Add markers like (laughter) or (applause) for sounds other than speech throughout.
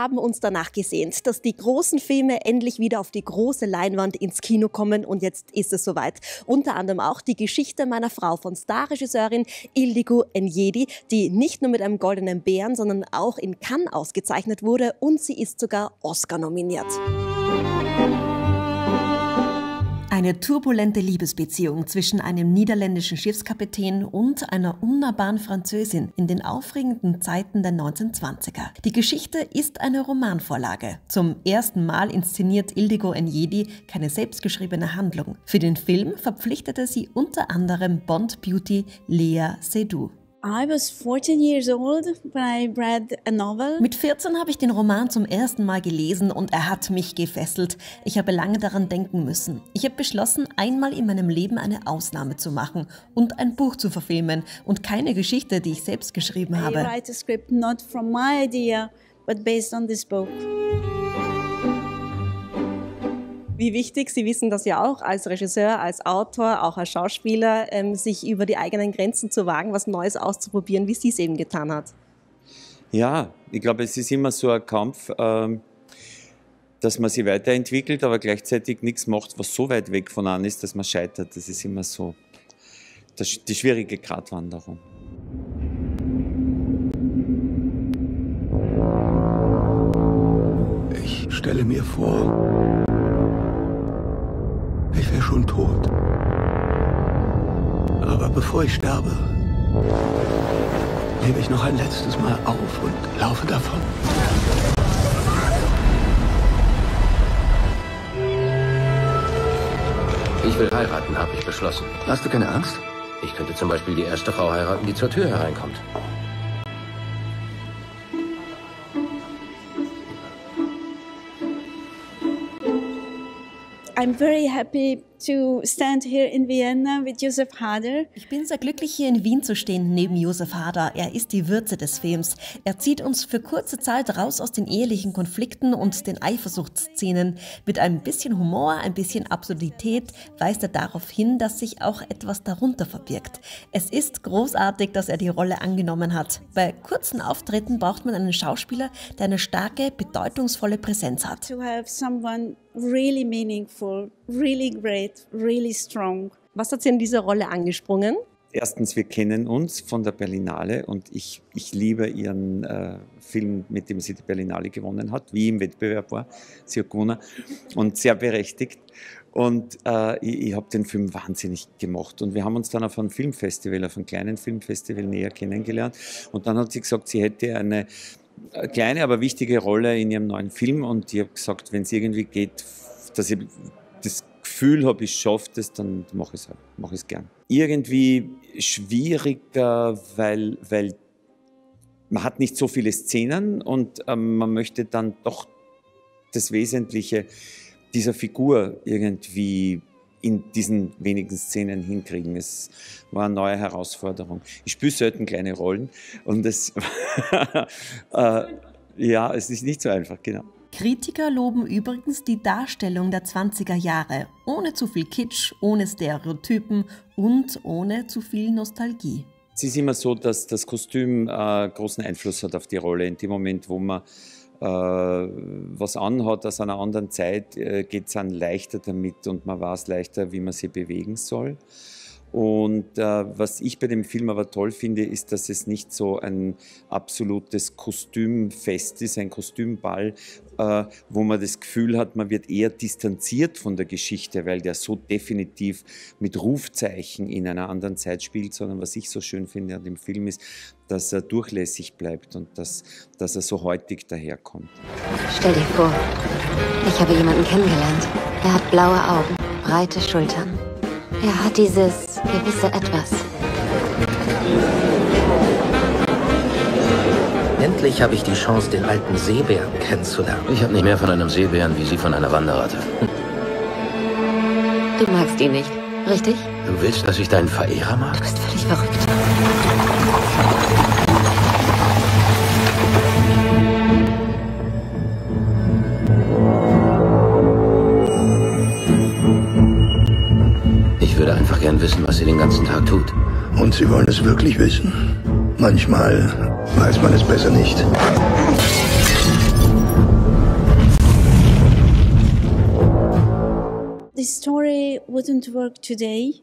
haben uns danach gesehnt, dass die großen Filme endlich wieder auf die große Leinwand ins Kino kommen und jetzt ist es soweit. Unter anderem auch die Geschichte meiner Frau von Starregisseurin Ildigo Njedi, die nicht nur mit einem goldenen Bären, sondern auch in Cannes ausgezeichnet wurde und sie ist sogar Oscar nominiert. Eine turbulente Liebesbeziehung zwischen einem niederländischen Schiffskapitän und einer unnahbaren Französin in den aufregenden Zeiten der 1920er. Die Geschichte ist eine Romanvorlage. Zum ersten Mal inszeniert Ildigo Njedi keine selbstgeschriebene Handlung. Für den Film verpflichtete sie unter anderem Bond-Beauty Lea Seydoux. Mit 14 habe ich den Roman zum ersten Mal gelesen und er hat mich gefesselt. Ich habe lange daran denken müssen. Ich habe beschlossen, einmal in meinem Leben eine Ausnahme zu machen und ein Buch zu verfilmen und keine Geschichte, die ich selbst geschrieben habe. I write a script not from my idea, but based on this book wie wichtig, Sie wissen das ja auch, als Regisseur, als Autor, auch als Schauspieler, ähm, sich über die eigenen Grenzen zu wagen, was Neues auszuprobieren, wie Sie es eben getan hat. Ja, ich glaube, es ist immer so ein Kampf, ähm, dass man sich weiterentwickelt, aber gleichzeitig nichts macht, was so weit weg von einem ist, dass man scheitert. Das ist immer so das, die schwierige Gratwanderung. Ich stelle mir vor, ich wäre schon tot. Aber bevor ich sterbe, lebe ich noch ein letztes Mal auf und laufe davon. Ich will heiraten, habe ich beschlossen. Hast du keine Angst? Ich könnte zum Beispiel die erste Frau heiraten, die zur Tür hereinkommt. I'm very happy to stand here in Vienna with Josef Hader. Ich bin sehr glücklich, hier in Wien zu stehen neben Josef Hader. Er ist die Würze des Films. Er zieht uns für kurze Zeit raus aus den ehelichen Konflikten und den Eifersuchtsszenen. Mit ein bisschen Humor, ein bisschen Absurdität weist er darauf hin, dass sich auch etwas darunter verbirgt. Es ist großartig, dass er die Rolle angenommen hat. Bei kurzen Auftritten braucht man einen Schauspieler, der eine starke, bedeutungsvolle Präsenz hat. To have someone really meaningful, really great really strong. Was hat Sie in dieser Rolle angesprungen? Erstens, wir kennen uns von der Berlinale und ich, ich liebe Ihren äh, Film, mit dem sie die Berlinale gewonnen hat, wie im Wettbewerb war. Gewonnen und sehr berechtigt. Und äh, ich, ich habe den Film wahnsinnig gemacht. Und wir haben uns dann auf einem Filmfestival, auf einem kleinen Filmfestival näher kennengelernt. Und dann hat sie gesagt, sie hätte eine äh, kleine, aber wichtige Rolle in ihrem neuen Film. Und ich habe gesagt, wenn es irgendwie geht, dass ich das Gefühl habe, ich schaffe das, dann mache ich es halt, mache ich es gern. Irgendwie schwieriger, weil, weil man hat nicht so viele Szenen und ähm, man möchte dann doch das Wesentliche dieser Figur irgendwie in diesen wenigen Szenen hinkriegen. Es war eine neue Herausforderung. Ich spiele selten kleine Rollen und es, (laughs) äh, ja, es ist nicht so einfach, genau. Kritiker loben übrigens die Darstellung der 20er Jahre, ohne zu viel Kitsch, ohne Stereotypen und ohne zu viel Nostalgie. Es ist immer so, dass das Kostüm äh, großen Einfluss hat auf die Rolle. In dem Moment, wo man äh, was anhat aus einer anderen Zeit, äh, geht es dann leichter damit und man weiß leichter, wie man sich bewegen soll. Und äh, was ich bei dem Film aber toll finde, ist, dass es nicht so ein absolutes Kostümfest ist, ein Kostümball, äh, wo man das Gefühl hat, man wird eher distanziert von der Geschichte, weil der so definitiv mit Rufzeichen in einer anderen Zeit spielt, sondern was ich so schön finde an dem Film ist, dass er durchlässig bleibt und dass, dass er so heutig daherkommt. Stell dir vor, ich habe jemanden kennengelernt. Er hat blaue Augen, breite Schultern. Er hat dieses gewisse Etwas. Endlich habe ich die Chance, den alten Seebären kennenzulernen. Ich habe nicht mehr von einem Seebären wie Sie von einer Wanderratte. Du magst ihn nicht, richtig? Du willst, dass ich deinen Verehrer mag? Du bist völlig verrückt. gern wissen, was sie den ganzen Tag tut. Und sie wollen es wirklich wissen. Manchmal weiß man es besser nicht. This story wouldn't work today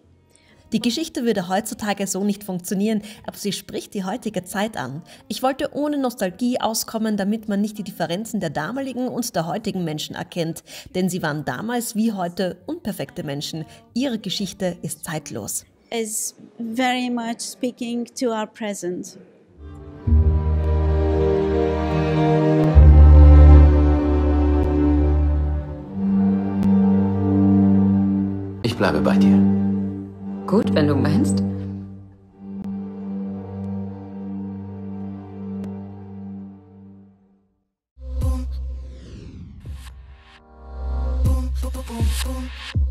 die Geschichte würde heutzutage so nicht funktionieren, aber sie spricht die heutige Zeit an. Ich wollte ohne Nostalgie auskommen, damit man nicht die Differenzen der damaligen und der heutigen Menschen erkennt, denn sie waren damals wie heute unperfekte Menschen. Ihre Geschichte ist zeitlos. Is very much speaking to our present. Ich bleibe bei dir. Gut, wenn du meinst. Boom, boom, boom, boom.